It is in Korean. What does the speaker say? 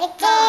이렇게